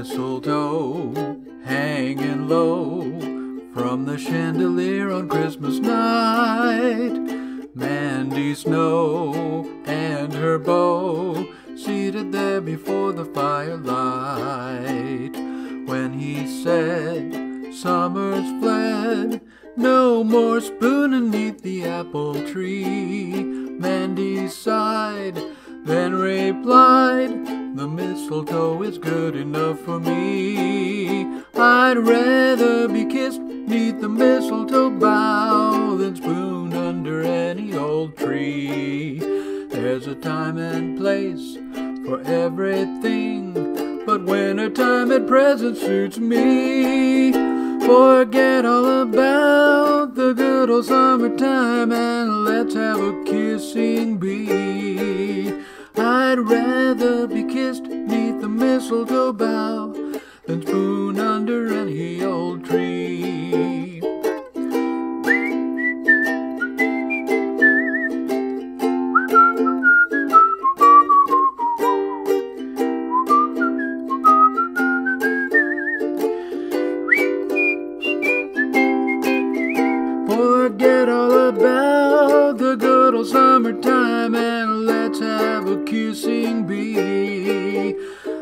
mistletoe hanging low from the chandelier on Christmas night. Mandy Snow and her beau seated there before the firelight. When he said, Summer's fled, no more spoon beneath the apple tree. Mandy sighed, then replied, the mistletoe is good enough for me. I'd rather be kissed neath the mistletoe bough than spoon under any old tree. There's a time and place for everything, but winter time at present suits me. Forget all about the good old summertime and let's have a kissing bee. I'd rather be kissed neath the mistletoe bough than spoon under any old tree. Forget all about the good old summertime kissing bee.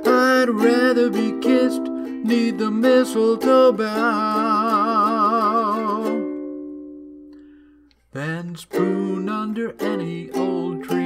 I'd rather be kissed neath the mistletoe bough than spoon under any old tree.